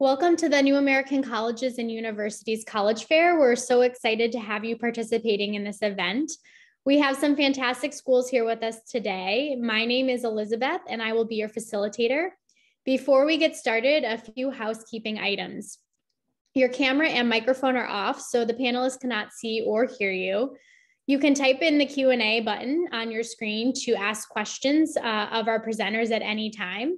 Welcome to the New American Colleges and Universities College Fair. We're so excited to have you participating in this event. We have some fantastic schools here with us today. My name is Elizabeth and I will be your facilitator. Before we get started, a few housekeeping items. Your camera and microphone are off, so the panelists cannot see or hear you. You can type in the Q&A button on your screen to ask questions uh, of our presenters at any time.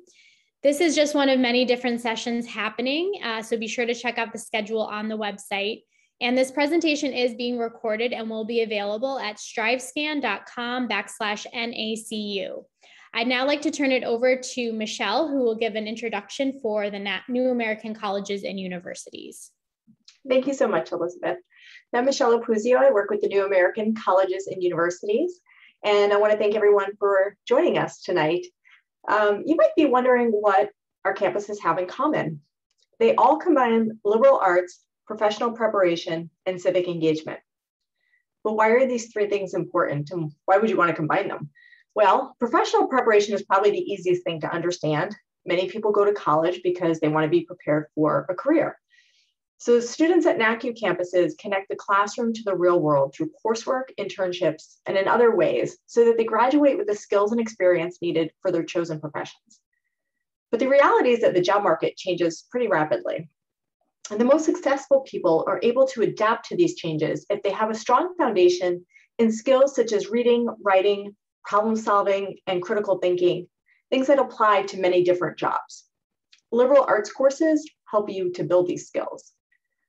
This is just one of many different sessions happening, uh, so be sure to check out the schedule on the website. And this presentation is being recorded and will be available at strivescan.com backslash NACU. I'd now like to turn it over to Michelle, who will give an introduction for the New American Colleges and Universities. Thank you so much, Elizabeth. I'm Michelle Apuzio. I work with the New American Colleges and Universities. And I want to thank everyone for joining us tonight. Um, you might be wondering what our campuses have in common. They all combine liberal arts, professional preparation, and civic engagement. But why are these three things important and why would you want to combine them? Well, professional preparation is probably the easiest thing to understand. Many people go to college because they want to be prepared for a career. So students at NACU campuses connect the classroom to the real world through coursework, internships, and in other ways so that they graduate with the skills and experience needed for their chosen professions. But the reality is that the job market changes pretty rapidly. And the most successful people are able to adapt to these changes if they have a strong foundation in skills such as reading, writing, problem solving, and critical thinking, things that apply to many different jobs. Liberal arts courses help you to build these skills.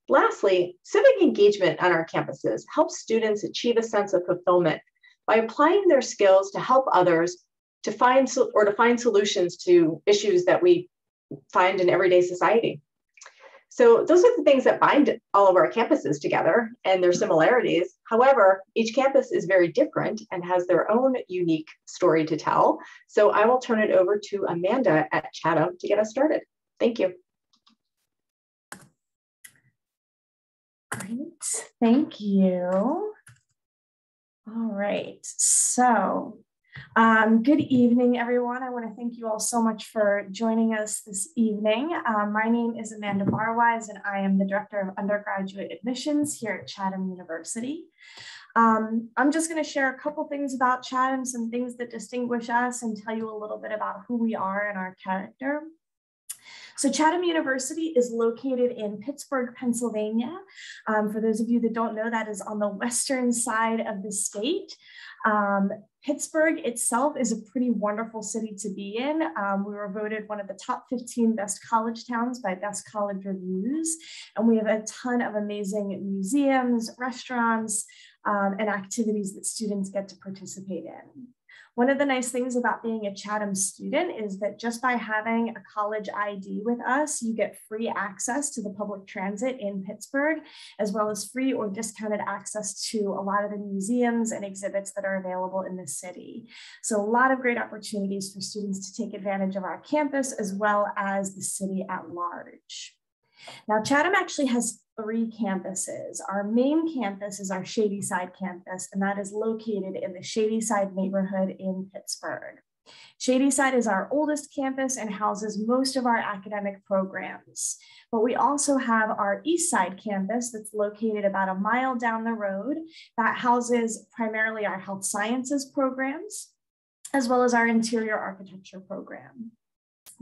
Lastly, civic engagement on our campuses helps students achieve a sense of fulfillment by applying their skills to help others to find or to find solutions to issues that we find in everyday society. So those are the things that bind all of our campuses together and their similarities. However, each campus is very different and has their own unique story to tell. So I will turn it over to Amanda at Chatham to get us started. Thank you. Great, thank you. All right, so um, good evening, everyone. I want to thank you all so much for joining us this evening. Um, my name is Amanda Barwise, and I am the Director of Undergraduate Admissions here at Chatham University. Um, I'm just going to share a couple things about Chatham, some things that distinguish us, and tell you a little bit about who we are and our character. So Chatham University is located in Pittsburgh, Pennsylvania. Um, for those of you that don't know, that is on the western side of the state. Um, Pittsburgh itself is a pretty wonderful city to be in. Um, we were voted one of the top 15 best college towns by Best College Reviews. And we have a ton of amazing museums, restaurants, um, and activities that students get to participate in. One of the nice things about being a Chatham student is that just by having a college ID with us, you get free access to the public transit in Pittsburgh, as well as free or discounted access to a lot of the museums and exhibits that are available in the city. So a lot of great opportunities for students to take advantage of our campus as well as the city at large. Now, Chatham actually has three campuses. Our main campus is our Shadyside campus, and that is located in the Shadyside neighborhood in Pittsburgh. Shadyside is our oldest campus and houses most of our academic programs. But we also have our East Side campus that's located about a mile down the road that houses primarily our health sciences programs, as well as our interior architecture program.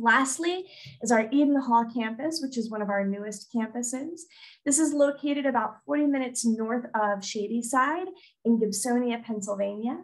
Lastly is our Eden Hall campus, which is one of our newest campuses. This is located about 40 minutes north of Shadyside in Gibsonia, Pennsylvania.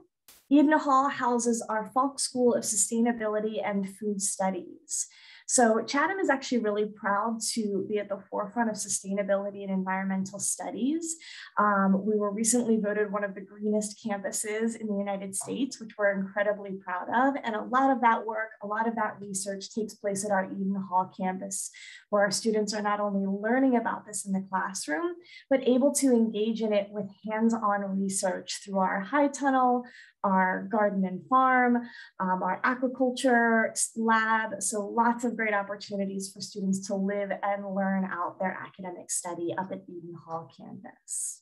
Eden Hall houses our Falk School of Sustainability and Food Studies. So Chatham is actually really proud to be at the forefront of sustainability and environmental studies. Um, we were recently voted one of the greenest campuses in the United States, which we're incredibly proud of. And a lot of that work, a lot of that research takes place at our Eden Hall campus, where our students are not only learning about this in the classroom, but able to engage in it with hands-on research through our high tunnel, our garden and farm, um, our aquaculture lab. So lots of great opportunities for students to live and learn out their academic study up at Eden Hall campus.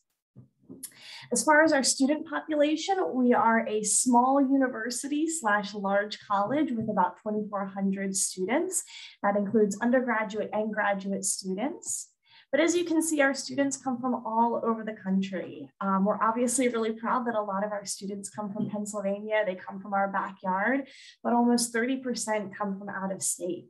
As far as our student population, we are a small university slash large college with about 2,400 students. That includes undergraduate and graduate students. But as you can see, our students come from all over the country. Um, we're obviously really proud that a lot of our students come from Pennsylvania, they come from our backyard, but almost 30% come from out of state.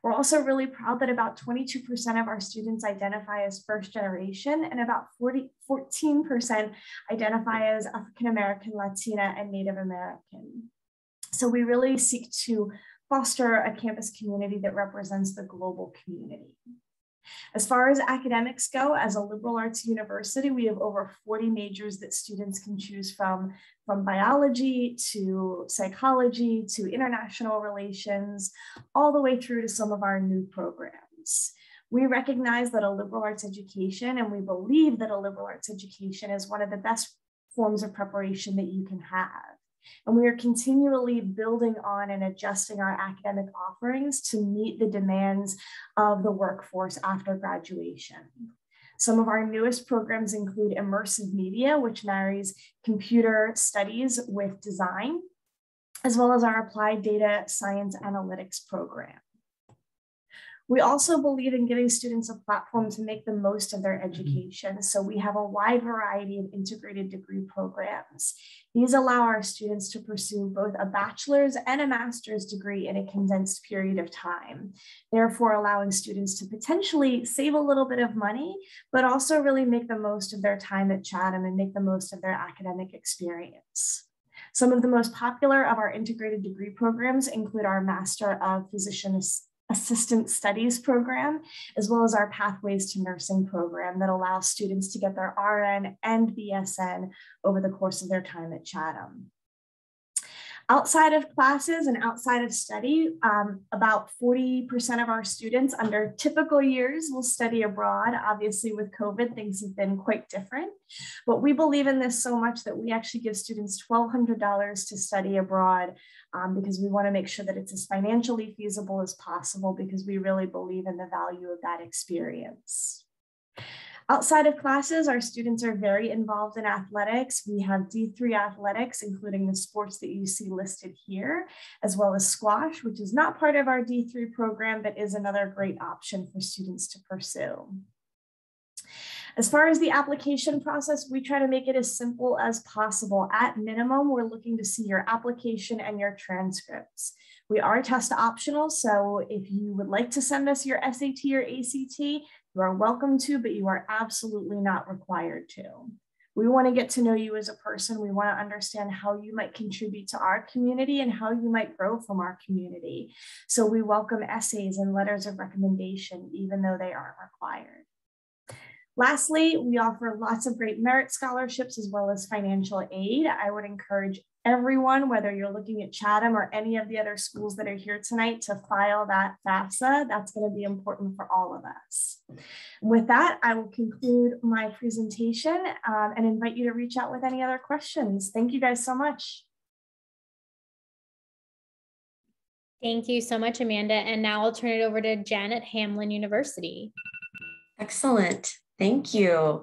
We're also really proud that about 22% of our students identify as first generation and about 40, 14% identify as African American, Latina, and Native American. So we really seek to foster a campus community that represents the global community. As far as academics go, as a liberal arts university, we have over 40 majors that students can choose from, from biology to psychology to international relations, all the way through to some of our new programs. We recognize that a liberal arts education, and we believe that a liberal arts education is one of the best forms of preparation that you can have. And we are continually building on and adjusting our academic offerings to meet the demands of the workforce after graduation. Some of our newest programs include immersive media, which marries computer studies with design, as well as our applied data science analytics program. We also believe in giving students a platform to make the most of their mm-hmm. education. So we have a wide variety of integrated degree programs. These allow our students to pursue both a bachelor's and a master's degree in a condensed period of time, therefore allowing students to potentially save a little bit of money, but also really make the most of their time at Chatham and make the most of their academic experience. Some of the most popular of our integrated degree programs include our Master of Physician Assistant Studies program, as well as our Pathways to Nursing program that allows students to get their RN and BSN over the course of their time at Chatham. Outside of classes and outside of study, um, about 40% of our students under typical years will study abroad. Obviously with COVID, things have been quite different, but we believe in this so much that we actually give students $1,200 to study abroad um, because we wanna make sure that it's as financially feasible as possible because we really believe in the value of that experience. Outside of classes, our students are very involved in athletics. We have D3 athletics, including the sports that you see listed here, as well as squash, which is not part of our D3 program, but is another great option for students to pursue. As far as the application process, we try to make it as simple as possible. At minimum, we're looking to see your application and your transcripts. We are test optional, so if you would like to send us your SAT or ACT, you are welcome to, but you are absolutely not required to. We want to get to know you as a person. We want to understand how you might contribute to our community and how you might grow from our community. So we welcome essays and letters of recommendation, even though they aren't required. Lastly, we offer lots of great merit scholarships as well as financial aid. I would encourage everyone, whether you're looking at Chatham or any of the other schools that are here tonight, to file that FAFSA. That's going to be important for all of us. With that, I will conclude my presentation um, and invite you to reach out with any other questions. Thank you guys so much. Thank you so much, Amanda. And now I'll turn it over to Janet Hamline University. Excellent. Thank you.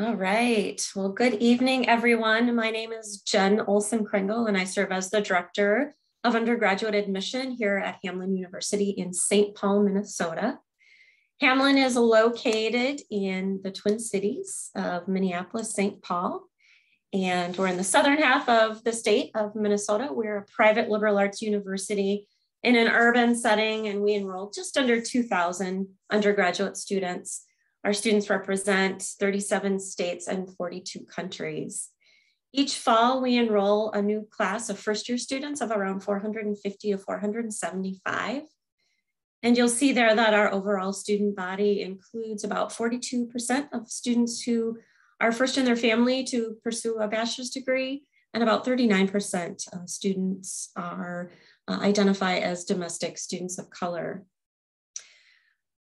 All right. Well, good evening, everyone. My name is Jen Olson Kringle, and I serve as the Director of Undergraduate Admission here at Hamline University in St. Paul, Minnesota. Hamline is located in the Twin Cities of Minneapolis, St. Paul, and we're in the southern half of the state of Minnesota. We're a private liberal arts university in an urban setting, and we enroll just under 2,000 undergraduate students our students represent 37 states and 42 countries. Each fall, we enroll a new class of first year students of around 450 to 475. And you'll see there that our overall student body includes about 42% of students who are first in their family to pursue a bachelor's degree, and about 39% of students are uh, identify as domestic students of color.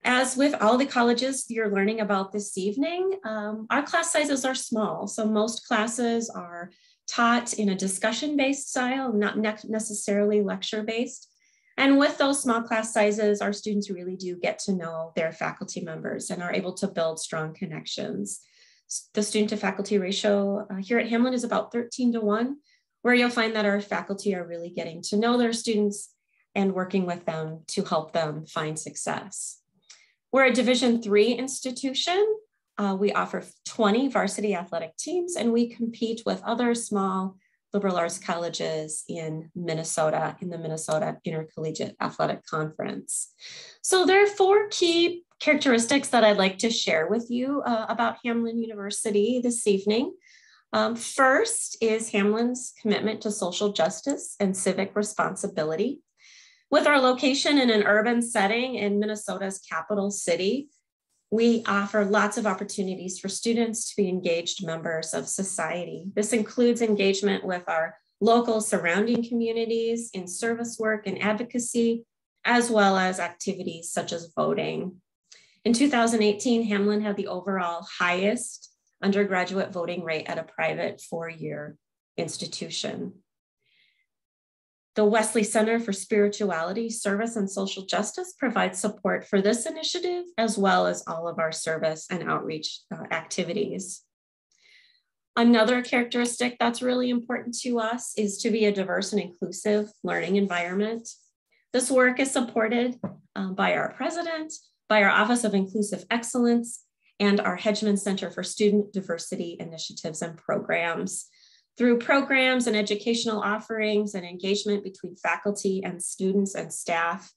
As with all the colleges you're learning about this evening, um, our class sizes are small. So most classes are taught in a discussion-based style, not ne necessarily lecture-based. And with those small class sizes, our students really do get to know their faculty members and are able to build strong connections. The student to faculty ratio uh, here at Hamline is about 13 to 1, where you'll find that our faculty are really getting to know their students and working with them to help them find success. We're a Division three institution. Uh, we offer 20 varsity athletic teams and we compete with other small liberal arts colleges in Minnesota in the Minnesota Intercollegiate Athletic Conference. So there are four key characteristics that I'd like to share with you uh, about Hamline University this evening. Um, first is Hamline's commitment to social justice and civic responsibility. With our location in an urban setting in Minnesota's capital city, we offer lots of opportunities for students to be engaged members of society. This includes engagement with our local surrounding communities in service work and advocacy, as well as activities such as voting. In 2018, Hamline had the overall highest undergraduate voting rate at a private four-year institution. The Wesley Center for Spirituality, Service, and Social Justice provides support for this initiative, as well as all of our service and outreach uh, activities. Another characteristic that's really important to us is to be a diverse and inclusive learning environment. This work is supported um, by our president, by our Office of Inclusive Excellence, and our Hedgeman Center for Student Diversity Initiatives and Programs. Through programs and educational offerings and engagement between faculty and students and staff,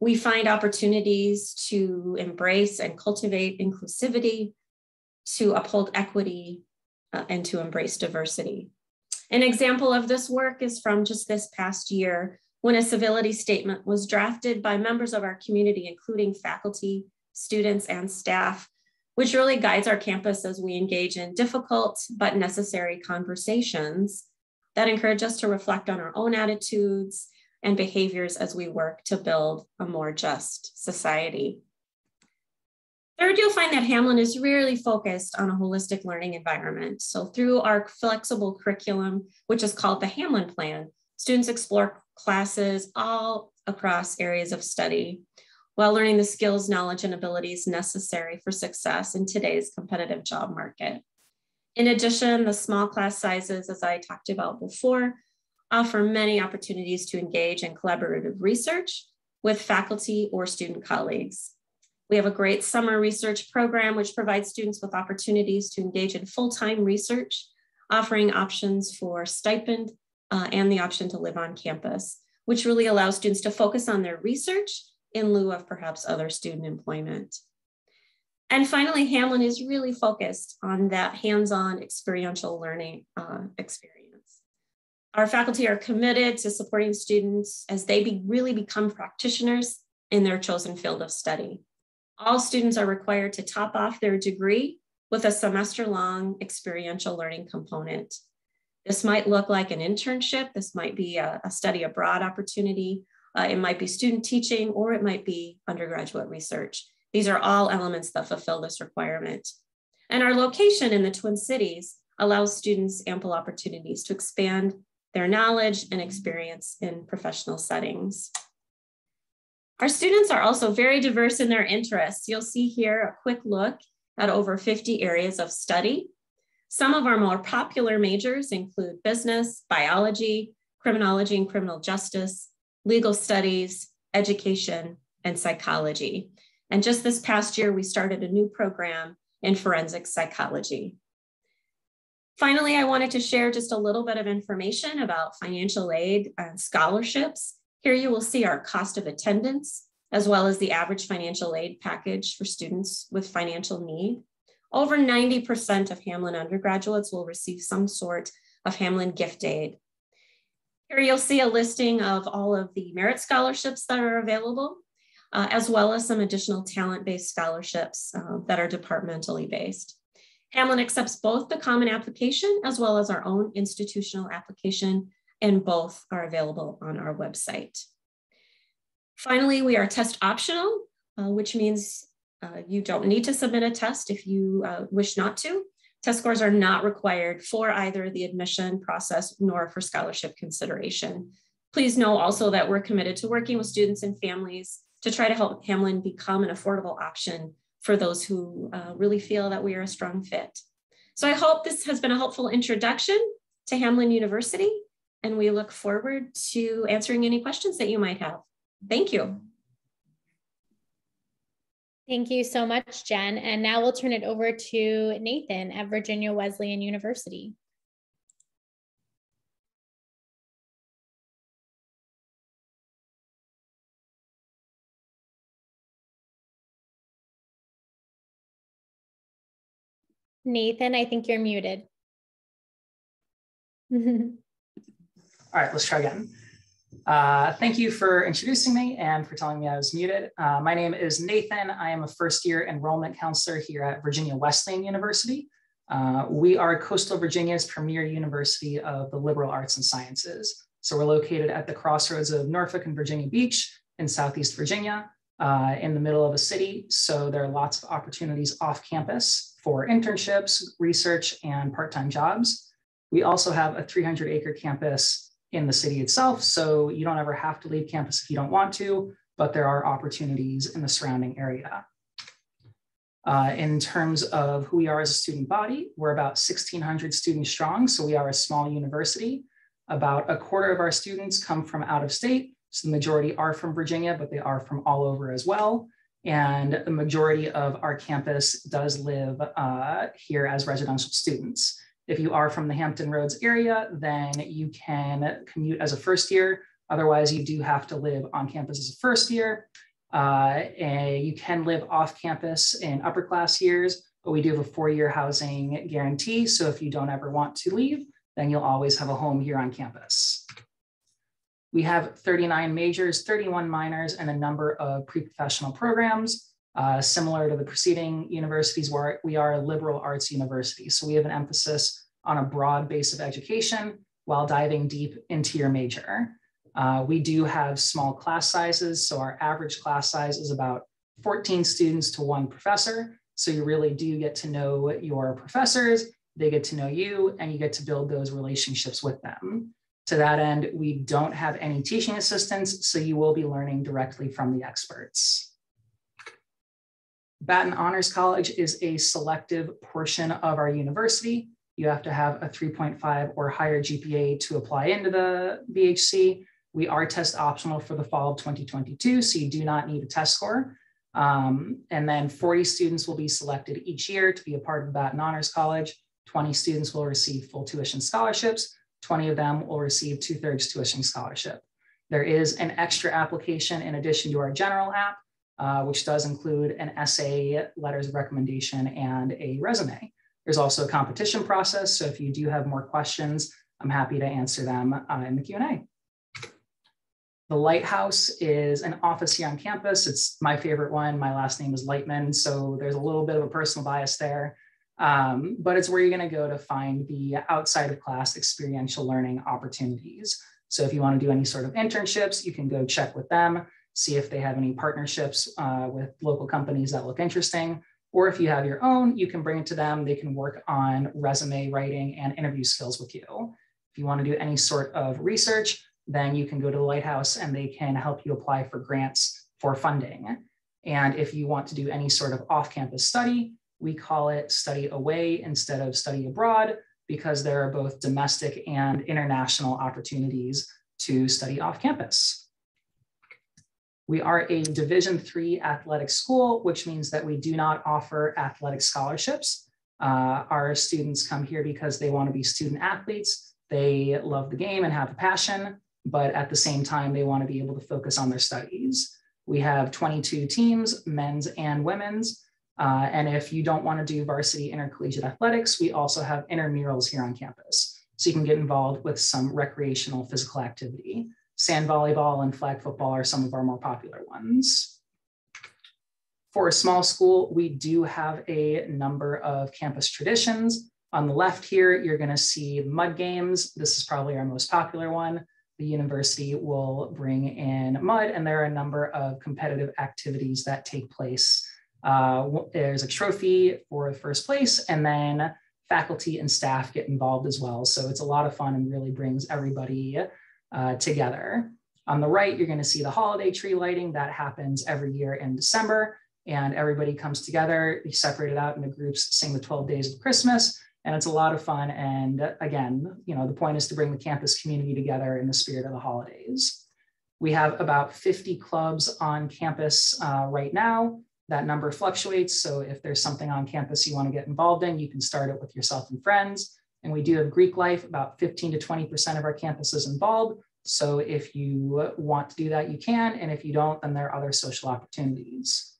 we find opportunities to embrace and cultivate inclusivity, to uphold equity, uh, and to embrace diversity. An example of this work is from just this past year when a civility statement was drafted by members of our community, including faculty, students, and staff, which really guides our campus as we engage in difficult but necessary conversations that encourage us to reflect on our own attitudes and behaviors as we work to build a more just society. Third, you'll find that Hamline is really focused on a holistic learning environment. So through our flexible curriculum, which is called the Hamline Plan, students explore classes all across areas of study while learning the skills, knowledge, and abilities necessary for success in today's competitive job market. In addition, the small class sizes, as I talked about before, offer many opportunities to engage in collaborative research with faculty or student colleagues. We have a great summer research program which provides students with opportunities to engage in full-time research, offering options for stipend uh, and the option to live on campus, which really allows students to focus on their research in lieu of perhaps other student employment. And finally, Hamline is really focused on that hands-on experiential learning uh, experience. Our faculty are committed to supporting students as they be, really become practitioners in their chosen field of study. All students are required to top off their degree with a semester-long experiential learning component. This might look like an internship, this might be a, a study abroad opportunity, uh, it might be student teaching, or it might be undergraduate research. These are all elements that fulfill this requirement. And our location in the Twin Cities allows students ample opportunities to expand their knowledge and experience in professional settings. Our students are also very diverse in their interests. You'll see here a quick look at over 50 areas of study. Some of our more popular majors include business, biology, criminology and criminal justice, legal studies, education, and psychology. And just this past year, we started a new program in forensic psychology. Finally, I wanted to share just a little bit of information about financial aid scholarships. Here you will see our cost of attendance, as well as the average financial aid package for students with financial need. Over 90% of Hamline undergraduates will receive some sort of Hamline gift aid here you'll see a listing of all of the merit scholarships that are available, uh, as well as some additional talent-based scholarships uh, that are departmentally based. Hamline accepts both the common application as well as our own institutional application, and both are available on our website. Finally, we are test optional, uh, which means uh, you don't need to submit a test if you uh, wish not to. Test scores are not required for either the admission process nor for scholarship consideration. Please know also that we're committed to working with students and families to try to help Hamline become an affordable option for those who uh, really feel that we are a strong fit. So I hope this has been a helpful introduction to Hamline University, and we look forward to answering any questions that you might have. Thank you. Thank you so much, Jen. And now we'll turn it over to Nathan at Virginia Wesleyan University. Nathan, I think you're muted. All right, let's try again. Uh, thank you for introducing me and for telling me I was muted. Uh, my name is Nathan. I am a first year enrollment counselor here at Virginia Wesleyan University. Uh, we are Coastal Virginia's premier university of the liberal arts and sciences. So we're located at the crossroads of Norfolk and Virginia Beach in Southeast Virginia uh, in the middle of a city. So there are lots of opportunities off campus for internships, research, and part-time jobs. We also have a 300 acre campus in the city itself. So you don't ever have to leave campus if you don't want to, but there are opportunities in the surrounding area. Uh, in terms of who we are as a student body, we're about 1,600 students strong. So we are a small university. About a quarter of our students come from out of state, so the majority are from Virginia, but they are from all over as well. And the majority of our campus does live uh, here as residential students. If you are from the Hampton Roads area, then you can commute as a first year. Otherwise, you do have to live on campus as a first year. Uh, and you can live off campus in upper class years, but we do have a four year housing guarantee. So if you don't ever want to leave, then you'll always have a home here on campus. We have 39 majors, 31 minors, and a number of pre-professional programs. Uh, similar to the preceding universities where we are a liberal arts university. So we have an emphasis on a broad base of education while diving deep into your major. Uh, we do have small class sizes. So our average class size is about 14 students to one professor. So you really do get to know your professors, they get to know you, and you get to build those relationships with them. To that end, we don't have any teaching assistants, so you will be learning directly from the experts. Batten Honors College is a selective portion of our university. You have to have a 3.5 or higher GPA to apply into the BHC. We are test optional for the fall of 2022, so you do not need a test score. Um, and then 40 students will be selected each year to be a part of Batten Honors College. 20 students will receive full tuition scholarships 20 of them will receive two thirds tuition scholarship. There is an extra application in addition to our general app, uh, which does include an essay, letters of recommendation, and a resume. There's also a competition process. So if you do have more questions, I'm happy to answer them uh, in the Q&A. The Lighthouse is an office here on campus. It's my favorite one. My last name is Lightman, so there's a little bit of a personal bias there. Um, but it's where you're going to go to find the outside of class experiential learning opportunities. So if you want to do any sort of internships, you can go check with them, see if they have any partnerships uh, with local companies that look interesting. Or if you have your own, you can bring it to them. They can work on resume writing and interview skills with you. If you want to do any sort of research, then you can go to the Lighthouse and they can help you apply for grants for funding. And if you want to do any sort of off campus study, we call it study away instead of study abroad because there are both domestic and international opportunities to study off campus. We are a Division three athletic school, which means that we do not offer athletic scholarships. Uh, our students come here because they want to be student athletes. They love the game and have a passion, but at the same time, they want to be able to focus on their studies. We have 22 teams, men's and women's, uh, and if you don't want to do varsity intercollegiate athletics, we also have intramurals here on campus. So you can get involved with some recreational physical activity. Sand volleyball and flag football are some of our more popular ones. For a small school, we do have a number of campus traditions. On the left here, you're going to see mud games. This is probably our most popular one. The university will bring in mud, and there are a number of competitive activities that take place uh, there's a trophy for first place, and then faculty and staff get involved as well. So it's a lot of fun and really brings everybody uh, together. On the right, you're going to see the holiday tree lighting that happens every year in December, and everybody comes together, they separate it out into groups, sing the 12 days of Christmas, and it's a lot of fun. And again, you know, the point is to bring the campus community together in the spirit of the holidays. We have about 50 clubs on campus uh, right now. That number fluctuates. So if there's something on campus you want to get involved in, you can start it with yourself and friends. And we do have Greek life, about 15 to 20% of our campus is involved. So if you want to do that, you can. And if you don't, then there are other social opportunities.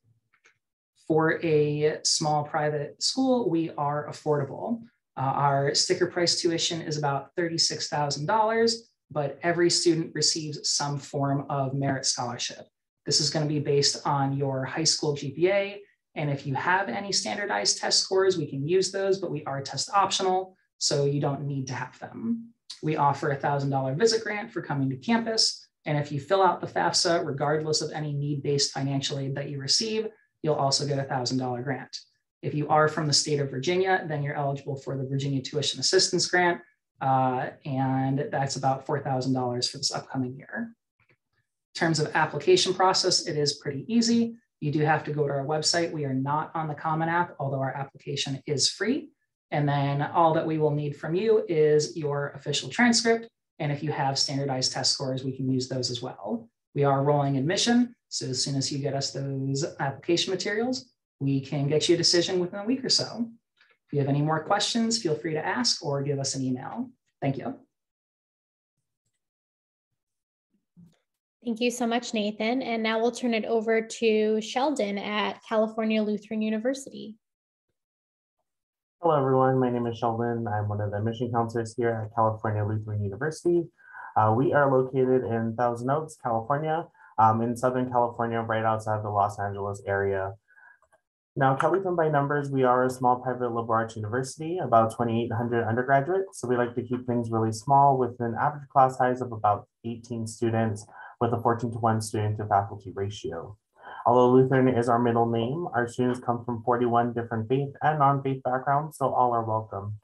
For a small private school, we are affordable. Uh, our sticker price tuition is about $36,000, but every student receives some form of merit scholarship. This is going to be based on your high school GPA. And if you have any standardized test scores, we can use those, but we are test optional, so you don't need to have them. We offer a $1,000 visit grant for coming to campus. And if you fill out the FAFSA, regardless of any need-based financial aid that you receive, you'll also get a $1,000 grant. If you are from the state of Virginia, then you're eligible for the Virginia Tuition Assistance Grant, uh, and that's about $4,000 for this upcoming year. In terms of application process, it is pretty easy. You do have to go to our website. We are not on the Common App, although our application is free. And then all that we will need from you is your official transcript. And if you have standardized test scores, we can use those as well. We are rolling admission. So as soon as you get us those application materials, we can get you a decision within a week or so. If you have any more questions, feel free to ask or give us an email. Thank you. Thank you so much, Nathan. And now we'll turn it over to Sheldon at California Lutheran University. Hello, everyone. My name is Sheldon. I'm one of the admission counselors here at California Lutheran University. Uh, we are located in Thousand Oaks, California, um, in Southern California, right outside the Los Angeles area. Now, Lutheran by numbers, we are a small private liberal arts university, about 2,800 undergraduates. So we like to keep things really small with an average class size of about 18 students with a 14 to 1 student to faculty ratio. Although Lutheran is our middle name, our students come from 41 different faith and non-faith backgrounds, so all are welcome.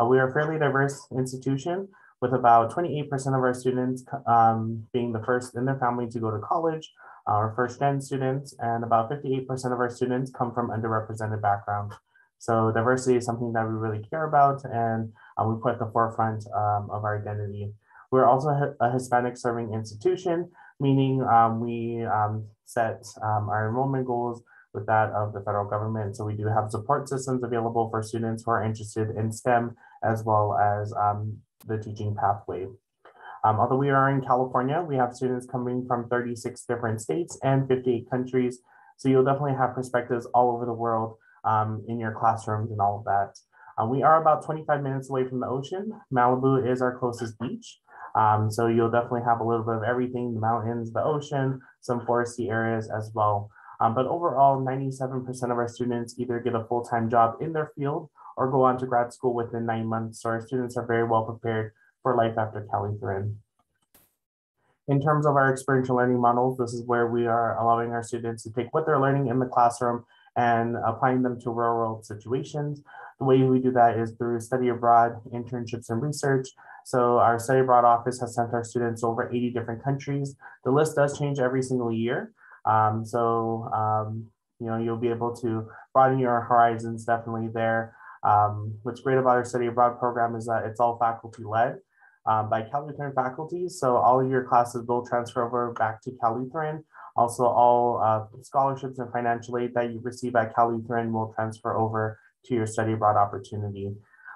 Uh, we are a fairly diverse institution with about 28% of our students um, being the first in their family to go to college, our first gen students, and about 58% of our students come from underrepresented backgrounds. So diversity is something that we really care about and uh, we put at the forefront um, of our identity. We're also a Hispanic serving institution, meaning um, we um, set um, our enrollment goals with that of the federal government. So we do have support systems available for students who are interested in STEM as well as um, the teaching pathway. Um, although we are in California, we have students coming from 36 different states and 58 countries. So you'll definitely have perspectives all over the world um, in your classrooms and all of that. Uh, we are about 25 minutes away from the ocean. Malibu is our closest beach. Um, so you'll definitely have a little bit of everything, the mountains, the ocean, some foresty areas as well. Um, but overall, 97% of our students either get a full-time job in their field or go on to grad school within nine months. So our students are very well prepared for life after Cal Lutheran. In terms of our experiential learning models, this is where we are allowing our students to take what they're learning in the classroom and applying them to real world situations. The way we do that is through study abroad, internships, and research. So our study abroad office has sent our students over 80 different countries. The list does change every single year. Um, so, um, you know, you'll be able to broaden your horizons definitely there. Um, what's great about our study abroad program is that it's all faculty led um, by Cal Lutheran faculty. So all of your classes will transfer over back to Cal Lutheran. Also, all uh, scholarships and financial aid that you receive at Cal Lutheran will transfer over to your study abroad opportunity.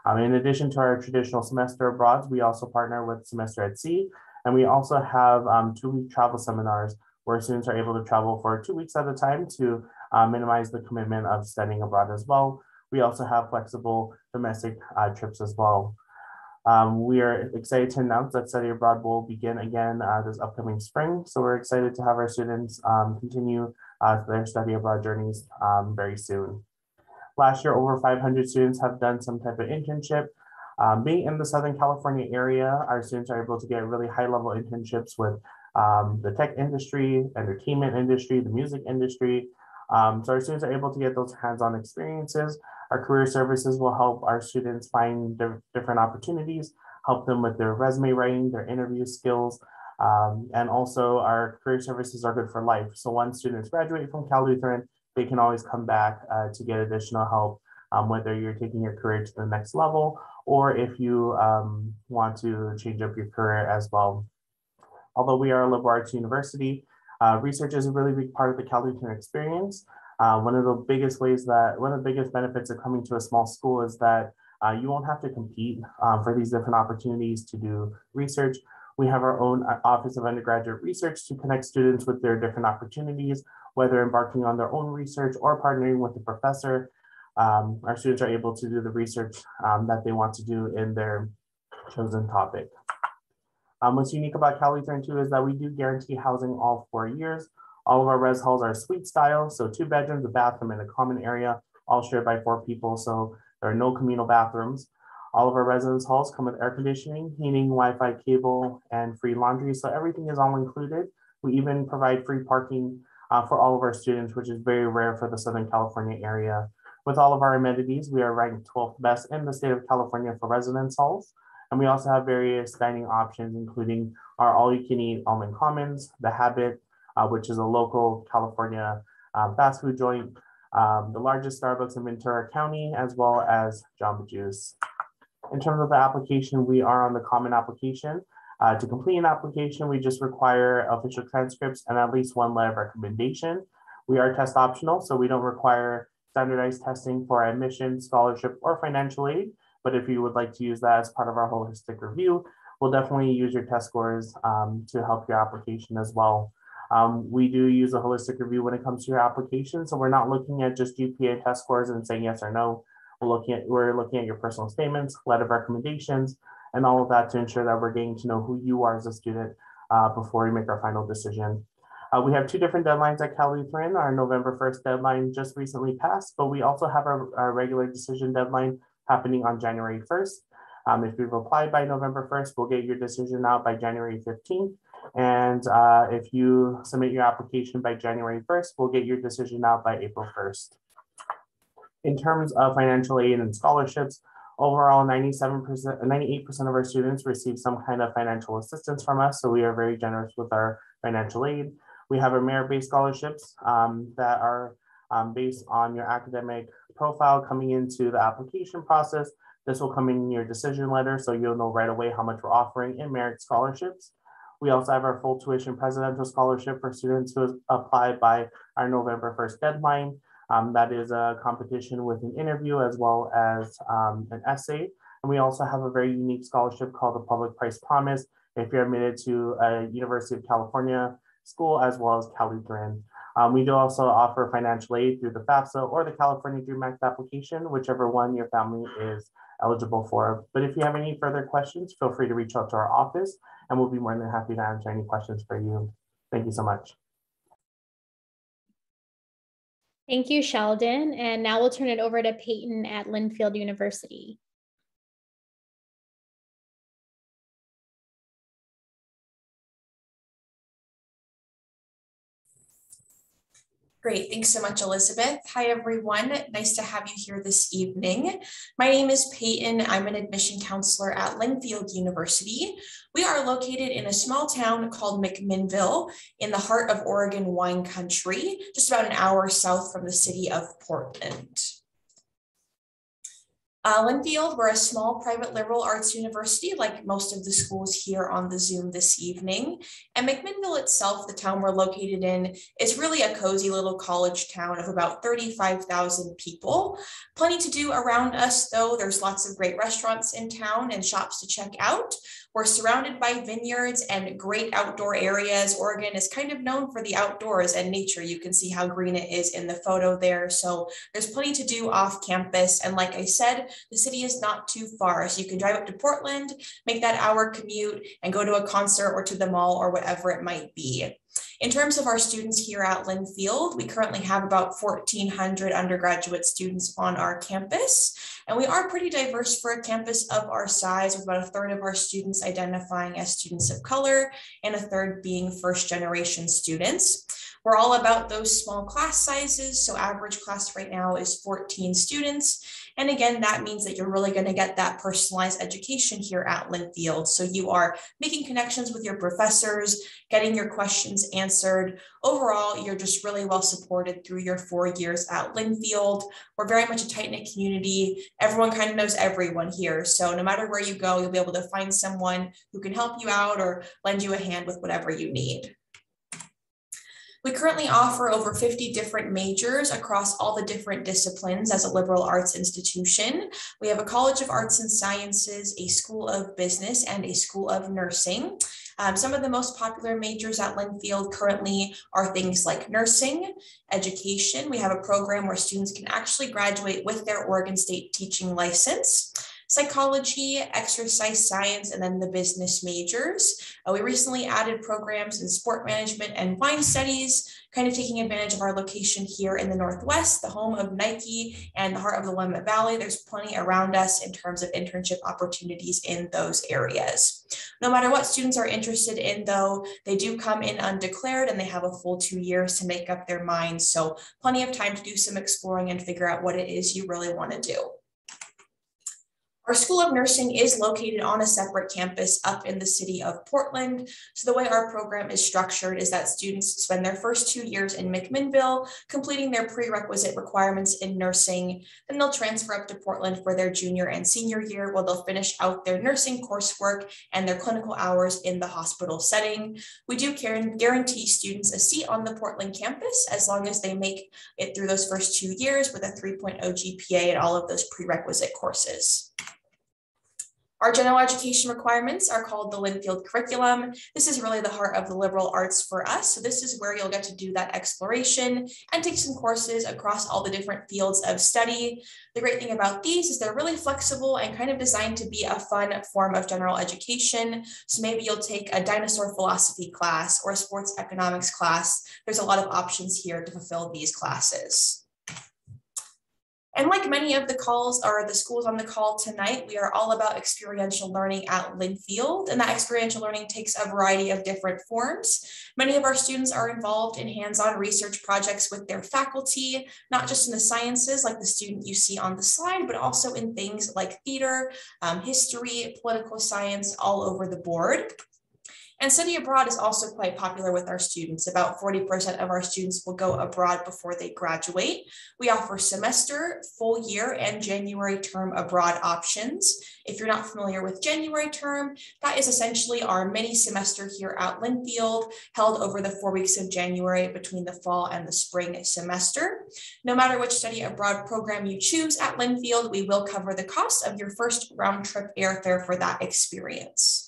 Um, in addition to our traditional semester abroad, we also partner with Semester at Sea, and we also have um, two-week travel seminars where students are able to travel for two weeks at a time to uh, minimize the commitment of studying abroad as well. We also have flexible domestic uh, trips as well. Um, we are excited to announce that study abroad will begin again uh, this upcoming spring. So we're excited to have our students um, continue uh, their study abroad journeys um, very soon. Last year, over 500 students have done some type of internship. Um, being in the Southern California area, our students are able to get really high level internships with um, the tech industry, entertainment industry, the music industry. Um, so our students are able to get those hands-on experiences our career services will help our students find different opportunities, help them with their resume writing, their interview skills, Um, and also our career services are good for life. So once students graduate from Cal Lutheran, they can always come back uh, to get additional help, um, whether you're taking your career to the next level or if you um, want to change up your career as well. Although we are a liberal arts university, uh, research is a really big part of the Cal Lutheran experience. Uh, one of the biggest ways that, one of the biggest benefits of coming to a small school is that uh, you won't have to compete um, for these different opportunities to do research. We have our own uh, Office of Undergraduate Research to connect students with their different opportunities, whether embarking on their own research or partnering with a professor. Um, our students are able to do the research um, that they want to do in their chosen topic. Um, what's unique about Cal Lutheran too is that we do guarantee housing all four years. All of our res halls are suite style, so two bedrooms, a bathroom, and a common area, all shared by four people. So there are no communal bathrooms. All of our residence halls come with air conditioning, heating, Wi-Fi cable, and free laundry. So everything is all included. We even provide free parking uh, for all of our students, which is very rare for the Southern California area. With all of our amenities, we are ranked 12th best in the state of California for residence halls. And we also have various dining options, including our all-you-can-eat Ullman Commons, The Habit, uh, which is a local California um, fast food joint, um, the largest Starbucks in Ventura County, as well as Jamba Juice. In terms of the application, we are on the common application. Uh, to complete an application, we just require official transcripts and at least one letter of recommendation. We are test optional, so we don't require standardized testing for admission, scholarship, or financial aid. But if you would like to use that as part of our holistic review, we'll definitely use your test scores um, to help your application as well. Um, we do use a holistic review when it comes to your application. So we're not looking at just GPA test scores and saying yes or no. We're looking at, we're looking at your personal statements, letter of recommendations, and all of that to ensure that we're getting to know who you are as a student uh, before we make our final decision. Uh, we have two different deadlines at Cal Lutheran. Our November 1st deadline just recently passed, but we also have our, our regular decision deadline happening on January 1st. Um, if you've applied by November 1st, we'll get your decision out by January 15th. And uh, if you submit your application by January 1st, we'll get your decision out by April 1st. In terms of financial aid and scholarships, overall 97%, 98% of our students receive some kind of financial assistance from us. So we are very generous with our financial aid. We have our merit-based scholarships um, that are um, based on your academic profile coming into the application process. This will come in your decision letter, so you'll know right away how much we're offering in merit scholarships. We also have our full tuition presidential scholarship for students who apply by our November 1st deadline. Um, that is a competition with an interview as well as um, an essay. And we also have a very unique scholarship called the Public Price Promise if you're admitted to a University of California school as well as Cal Lutheran. Um, we do also offer financial aid through the FAFSA or the California Dream Act application, whichever one your family is eligible for. But if you have any further questions, feel free to reach out to our office and we'll be more than happy to answer any questions for you. Thank you so much. Thank you, Sheldon. And now we'll turn it over to Peyton at Linfield University. Great. Thanks so much, Elizabeth. Hi, everyone. Nice to have you here this evening. My name is Peyton. I'm an admission counselor at Linfield University. We are located in a small town called McMinnville in the heart of Oregon wine country, just about an hour south from the city of Portland. Uh, Linfield, we're a small private liberal arts university, like most of the schools here on the Zoom this evening. And McMinnville itself, the town we're located in, is really a cozy little college town of about 35,000 people. Plenty to do around us, though. There's lots of great restaurants in town and shops to check out. We're surrounded by vineyards and great outdoor areas. Oregon is kind of known for the outdoors and nature. You can see how green it is in the photo there. So there's plenty to do off campus. And like I said, the city is not too far. So you can drive up to Portland, make that hour commute and go to a concert or to the mall or whatever it might be. In terms of our students here at Linfield, we currently have about 1,400 undergraduate students on our campus. And we are pretty diverse for a campus of our size, with about a third of our students identifying as students of color and a third being first generation students. We're all about those small class sizes. So average class right now is 14 students. And again, that means that you're really going to get that personalized education here at Linfield. So you are making connections with your professors, getting your questions answered. Overall, you're just really well supported through your four years at Linfield. We're very much a tight knit community. Everyone kind of knows everyone here. So no matter where you go, you'll be able to find someone who can help you out or lend you a hand with whatever you need. We currently offer over 50 different majors across all the different disciplines as a liberal arts institution. We have a College of Arts and Sciences, a School of Business, and a School of Nursing. Um, some of the most popular majors at Linfield currently are things like nursing, education. We have a program where students can actually graduate with their Oregon State teaching license psychology, exercise science, and then the business majors. Uh, we recently added programs in sport management and wine studies, kind of taking advantage of our location here in the Northwest, the home of Nike and the heart of the Willamette Valley. There's plenty around us in terms of internship opportunities in those areas. No matter what students are interested in, though, they do come in undeclared and they have a full two years to make up their minds. So plenty of time to do some exploring and figure out what it is you really want to do. Our School of Nursing is located on a separate campus up in the city of Portland. So the way our program is structured is that students spend their first two years in McMinnville, completing their prerequisite requirements in nursing. Then they'll transfer up to Portland for their junior and senior year where they'll finish out their nursing coursework and their clinical hours in the hospital setting. We do guarantee students a seat on the Portland campus as long as they make it through those first two years with a 3.0 GPA and all of those prerequisite courses. Our general education requirements are called the Linfield curriculum. This is really the heart of the liberal arts for us. So this is where you'll get to do that exploration and take some courses across all the different fields of study. The great thing about these is they're really flexible and kind of designed to be a fun form of general education. So maybe you'll take a dinosaur philosophy class or a sports economics class. There's a lot of options here to fulfill these classes. And like many of the calls or the schools on the call tonight, we are all about experiential learning at Linfield. And that experiential learning takes a variety of different forms. Many of our students are involved in hands-on research projects with their faculty, not just in the sciences like the student you see on the slide, but also in things like theater, um, history, political science, all over the board. And study abroad is also quite popular with our students. About 40% of our students will go abroad before they graduate. We offer semester, full year, and January term abroad options. If you're not familiar with January term, that is essentially our mini semester here at Linfield, held over the four weeks of January between the fall and the spring semester. No matter which study abroad program you choose at Linfield, we will cover the cost of your first round trip airfare for that experience.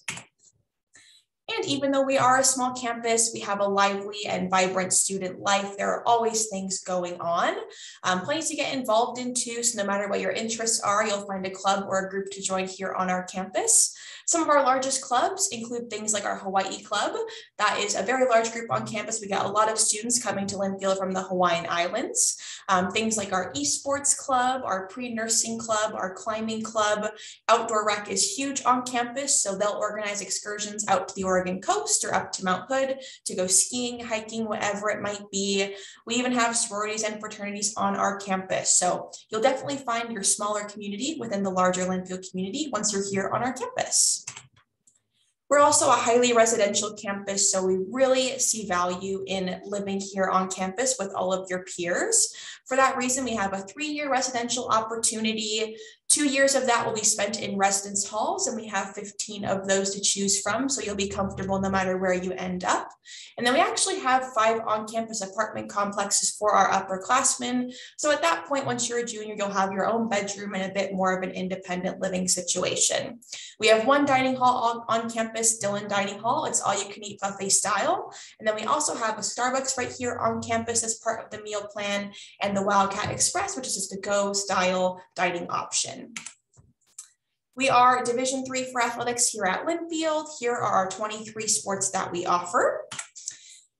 And even though we are a small campus, we have a lively and vibrant student life. There are always things going on, um, plenty to get involved in too. So no matter what your interests are, you'll find a club or a group to join here on our campus. Some of our largest clubs include things like our Hawaii Club. That is a very large group on campus. We got a lot of students coming to Linfield from the Hawaiian Islands. Um, things like our esports club, our pre-nursing club, our climbing club. Outdoor rec is huge on campus, so they'll organize excursions out to the Oregon coast or up to Mount Hood to go skiing, hiking, whatever it might be. We even have sororities and fraternities on our campus. So you'll definitely find your smaller community within the larger Linfield community once you're here on our campus. We're also a highly residential campus, so we really see value in living here on campus with all of your peers. For that reason, we have a three-year residential opportunity Two years of that will be spent in residence halls, and we have 15 of those to choose from. So you'll be comfortable no matter where you end up. And then we actually have five on campus apartment complexes for our upperclassmen. So at that point, once you're a junior, you'll have your own bedroom and a bit more of an independent living situation. We have one dining hall on, campus, Dillin Dining Hall. It's all you can eat buffet style. And then we also have a Starbucks right here on campus as part of the meal plan and the Wildcat Express, which is just a go style dining option. We are Division three for athletics here at Linfield. Here are our 23 sports that we offer.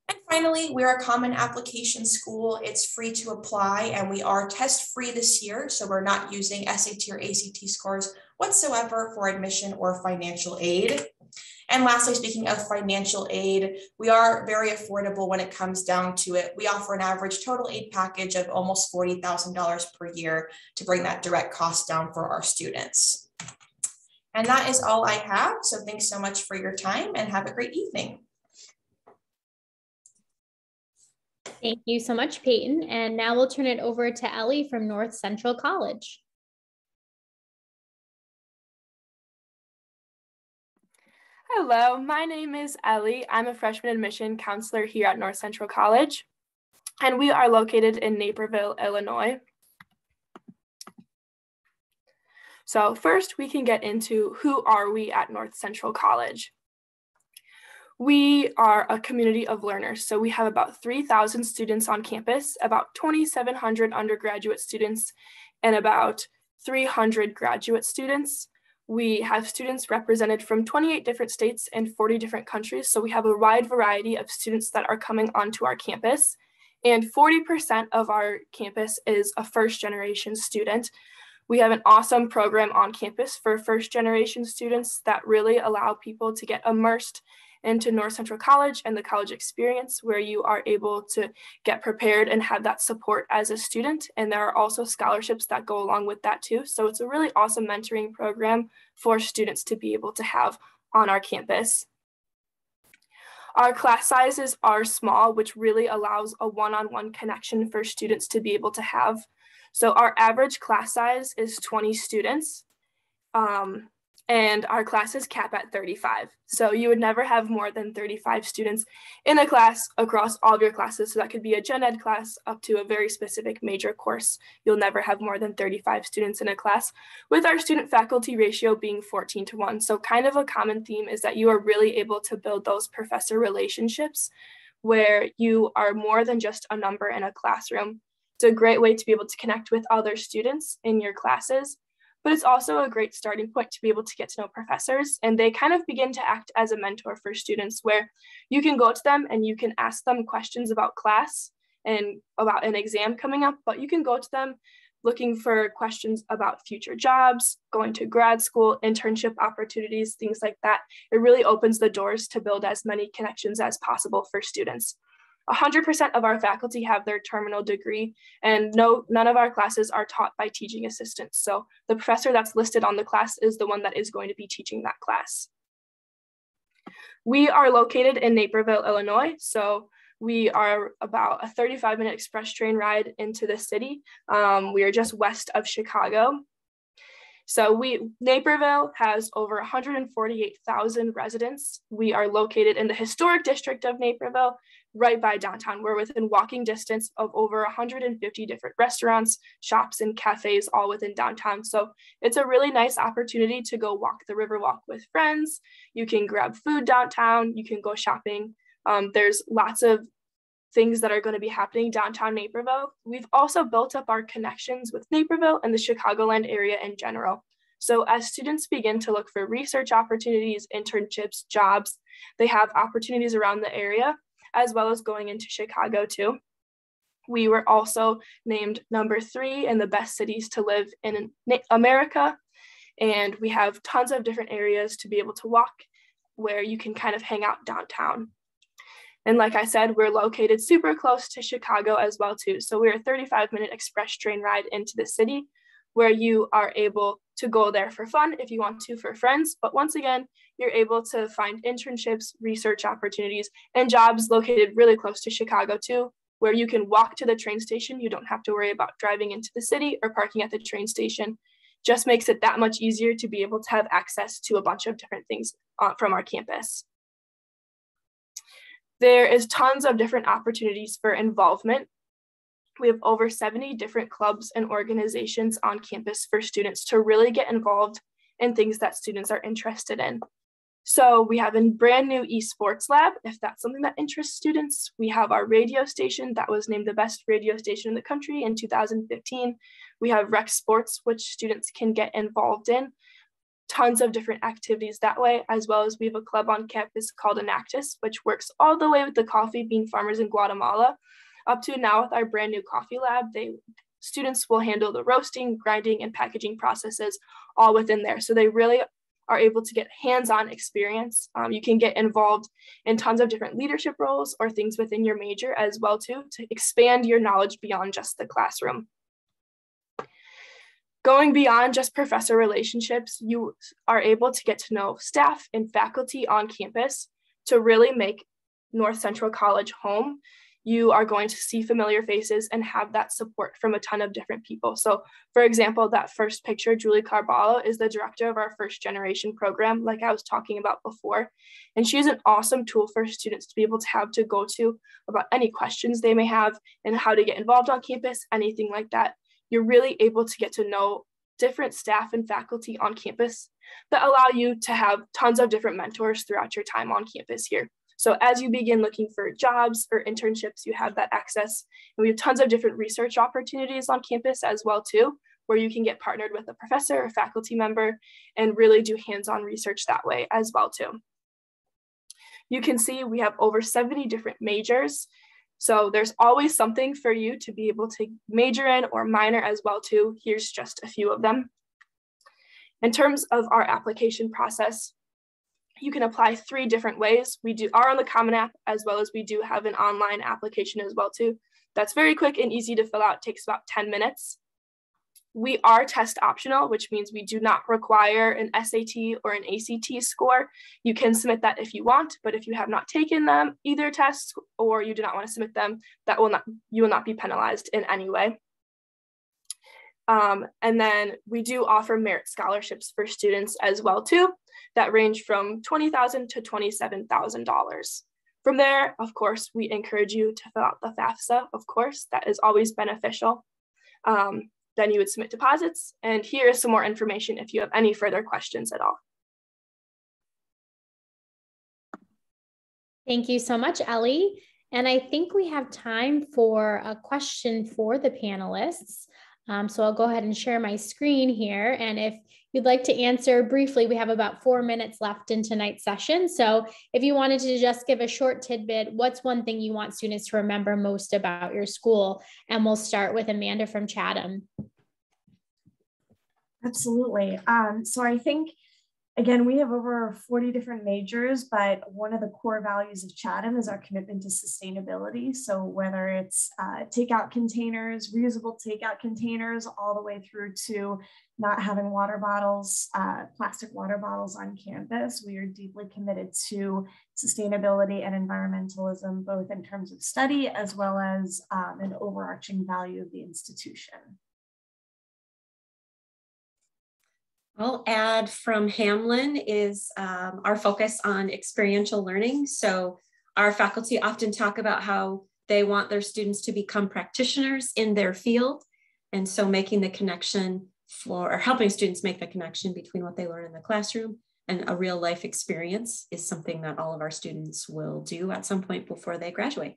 And finally, we're a common application school. It's free to apply and we are test free this year. So we're not using SAT or ACT scores whatsoever for admission or financial aid. And lastly, speaking of financial aid, we are very affordable when it comes down to it. We offer an average total aid package of almost $40,000 per year to bring that direct cost down for our students. And that is all I have. So thanks so much for your time and have a great evening. Thank you so much, Peyton. And now we'll turn it over to Ellie from North Central College. Hello, my name is Ellie. I'm a freshman admission counselor here at North Central College, and we are located in Naperville, Illinois. So first we can get into who are we at North Central College. We are a community of learners. So we have about 3,000 students on campus, about 2,700 undergraduate students, and about 300 graduate students. We have students represented from 28 different states and 40 different countries. So we have a wide variety of students that are coming onto our campus. And 40% of our campus is a first generation student. We have an awesome program on campus for first generation students that really allow people to get immersed into North Central College and the college experience where you are able to get prepared and have that support as a student. And there are also scholarships that go along with that too. So it's a really awesome mentoring program for students to be able to have on our campus. Our class sizes are small, which really allows a one-on-one -on -one connection for students to be able to have. So our average class size is 20 students. Um, and our classes cap at 35. So you would never have more than 35 students in a class across all of your classes. So that could be a gen ed class up to a very specific major course. You'll never have more than 35 students in a class, with our student faculty ratio being 14 to 1. So, kind of a common theme is that you are really able to build those professor relationships where you are more than just a number in a classroom. It's a great way to be able to connect with other students in your classes but it's also a great starting point to be able to get to know professors. And they kind of begin to act as a mentor for students where you can go to them and you can ask them questions about class and about an exam coming up, but you can go to them looking for questions about future jobs, going to grad school, internship opportunities, things like that. It really opens the doors to build as many connections as possible for students. 100% of our faculty have their terminal degree and no none of our classes are taught by teaching assistants. So the professor that's listed on the class is the one that is going to be teaching that class. We are located in naperville illinois. So we are about a 35 minute express train ride into the city. Um, we are just west of chicago so we Naperville has over 148,000 residents. We are located in the historic district of Naperville, right by downtown. We're within walking distance of over 150 different restaurants, shops, and cafes, all within downtown. So it's a really nice opportunity to go walk the Riverwalk with friends. You can grab food downtown, you can go shopping. Um, there's lots of things that are going to be happening downtown Naperville. We've also built up our connections with Naperville and the Chicagoland area in general. So as students begin to look for research opportunities, internships, jobs, they have opportunities around the area as well as going into Chicago too. We were also named number three in the best cities to live in America. And we have tons of different areas to be able to walk where you can kind of hang out downtown. And like I said, we're located super close to Chicago as well too. So we're a 35 minute express train ride into the city where you are able to go there for fun if you want to for friends. But once again, you're able to find internships, research opportunities, and jobs located really close to Chicago too, where you can walk to the train station. You don't have to worry about driving into the city or parking at the train station. Just makes it that much easier to be able to have access to a bunch of different things uh, from our campus. There is tons of different opportunities for involvement we have over 70 different clubs and organizations on campus for students to really get involved in things that students are interested in. So we have a brand new esports lab, if that's something that interests students. We have our radio station that was named the best radio station in the country in 2015. We have rec sports, which students can get involved in. Tons of different activities that way, as well as we have a club on campus called Enactus, which works all the way with the coffee bean farmers in Guatemala up to now with our brand new coffee lab, they students will handle the roasting, grinding, and packaging processes all within there. So they really are able to get hands-on experience. Um, you can get involved in tons of different leadership roles or things within your major as well too to expand your knowledge beyond just the classroom. Going beyond just professor relationships, you are able to get to know staff and faculty on campus to really make North Central College home you are going to see familiar faces and have that support from a ton of different people. So, for example, that first picture, Julie Carballo is the director of our first generation program, like I was talking about before. And she's an awesome tool for students to be able to have to go to about any questions they may have and how to get involved on campus, anything like that. You're really able to get to know different staff and faculty on campus that allow you to have tons of different mentors throughout your time on campus here. So as you begin looking for jobs or internships, you have that access. And we have tons of different research opportunities on campus as well too, where you can get partnered with a professor or faculty member and really do hands-on research that way as well too. You can see we have over 70 different majors. So there's always something for you to be able to major in or minor as well too. Here's just a few of them. In terms of our application process, you can apply three different ways. We do are on the Common App as well as we do have an online application as well too. That's very quick and easy to fill out, takes about 10 minutes. We are test optional, which means we do not require an SAT or an ACT score. You can submit that if you want, but if you have not taken them, either tests or you do not want to submit them, that will not you will not be penalized in any way. Um, and then we do offer merit scholarships for students as well too that range from 20,000 to $27,000. From there, of course, we encourage you to fill out the FAFSA, of course, that is always beneficial. Um, then you would submit deposits, and here is some more information if you have any further questions at all. Thank you so much, Ellie. And I think we have time for a question for the panelists. Um, so I'll go ahead and share my screen here. And if you'd like to answer briefly, we have about four minutes left in tonight's session. So if you wanted to just give a short tidbit, what's one thing you want students to remember most about your school? And we'll start with Amanda from Chatham. Absolutely. Um, so I think Again, we have over 40 different majors, but one of the core values of Chatham is our commitment to sustainability. So whether it's uh, takeout containers, reusable takeout containers, all the way through to not having water bottles, uh, plastic water bottles on campus, we are deeply committed to sustainability and environmentalism, both in terms of study as well as um, an overarching value of the institution. I'll add from Hamline is um, our focus on experiential learning. So our faculty often talk about how they want their students to become practitioners in their field. And so making the connection for, or helping students make the connection between what they learn in the classroom and a real life experience is something that all of our students will do at some point before they graduate.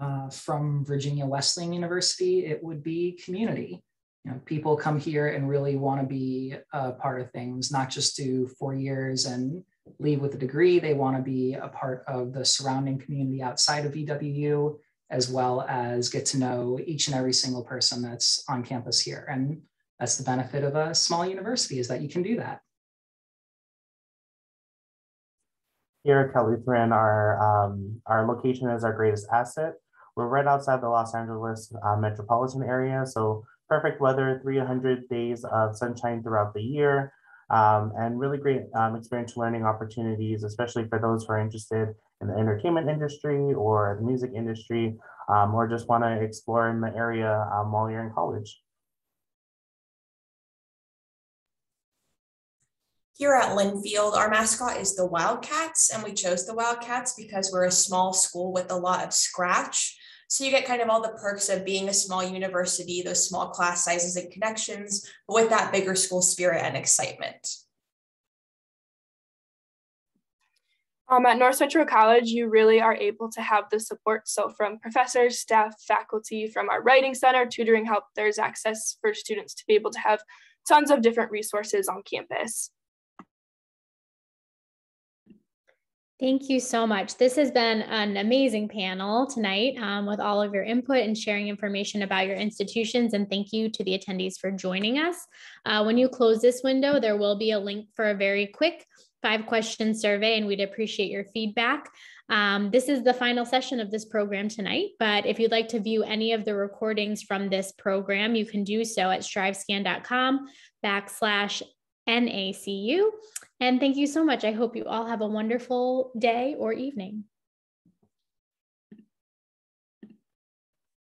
Uh, from Virginia Wesleyan University, it would be community you know, people come here and really want to be a part of things, not just do four years and leave with a degree. They want to be a part of the surrounding community outside of VWU, as well as get to know each and every single person that's on campus here. And that's the benefit of a small university is that you can do that. Here at Cal Lutheran, our, um, our location is our greatest asset. We're right outside the Los Angeles uh, metropolitan area, so perfect weather, 300 days of sunshine throughout the year, um, and really great um, experiential learning opportunities, especially for those who are interested in the entertainment industry or the music industry, um, or just want to explore in the area um, while you're in college. Here at Linfield, our mascot is the Wildcats, and we chose the Wildcats because we're a small school with a lot of scratch. So you get kind of all the perks of being a small university, those small class sizes and connections, but with that bigger school spirit and excitement. Um, at North Central College, you really are able to have the support. So from professors, staff, faculty, from our writing center, tutoring help, there's access for students to be able to have tons of different resources on campus. Thank you so much. This has been an amazing panel tonight um, with all of your input and sharing information about your institutions. And thank you to the attendees for joining us. Uh, when you close this window, there will be a link for a very quick five question survey, and we'd appreciate your feedback. Um, this is the final session of this program tonight, but if you'd like to view any of the recordings from this program, you can do so at strivescan.com backslash NACU. And thank you so much. I hope you all have a wonderful day or evening.